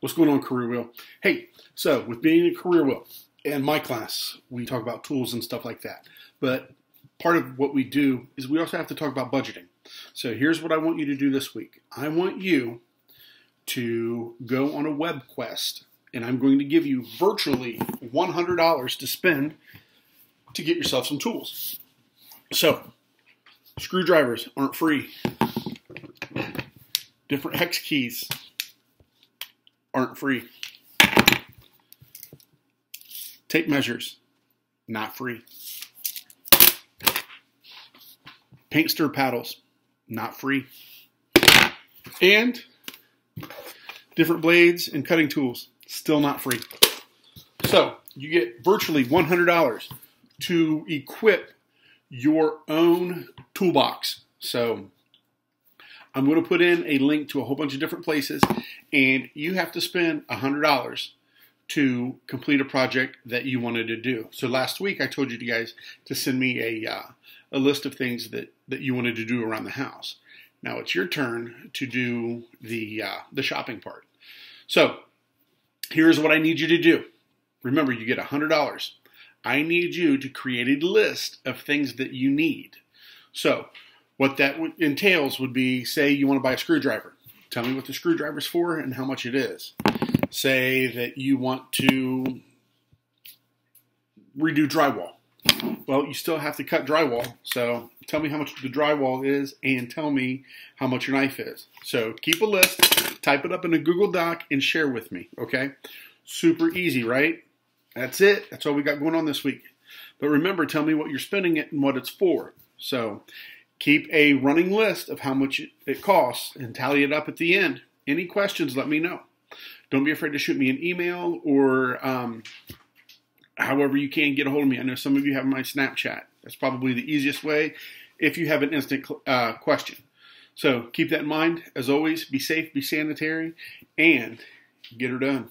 What's going on, Career Wheel? Hey, so with being a Career Wheel, in my class, we talk about tools and stuff like that. But part of what we do is we also have to talk about budgeting. So here's what I want you to do this week I want you to go on a web quest, and I'm going to give you virtually $100 to spend to get yourself some tools. So, screwdrivers aren't free, different hex keys aren't free. Tape measures, not free. Paint stir paddles, not free. And different blades and cutting tools, still not free. So you get virtually $100 to equip your own toolbox. So I'm going to put in a link to a whole bunch of different places, and you have to spend $100 to complete a project that you wanted to do. So last week I told you guys to send me a, uh, a list of things that, that you wanted to do around the house. Now it's your turn to do the, uh, the shopping part. So here's what I need you to do. Remember, you get $100. I need you to create a list of things that you need. So what that entails would be, say you want to buy a screwdriver. Tell me what the screwdriver's for and how much it is. Say that you want to redo drywall. Well, you still have to cut drywall. So tell me how much the drywall is and tell me how much your knife is. So keep a list, type it up in a Google Doc and share with me, okay? Super easy, right? That's it. That's all we got going on this week. But remember, tell me what you're spending it and what it's for. So Keep a running list of how much it costs and tally it up at the end. Any questions, let me know. Don't be afraid to shoot me an email or um, however you can get a hold of me. I know some of you have my Snapchat. That's probably the easiest way if you have an instant uh, question. So keep that in mind. As always, be safe, be sanitary, and get her done.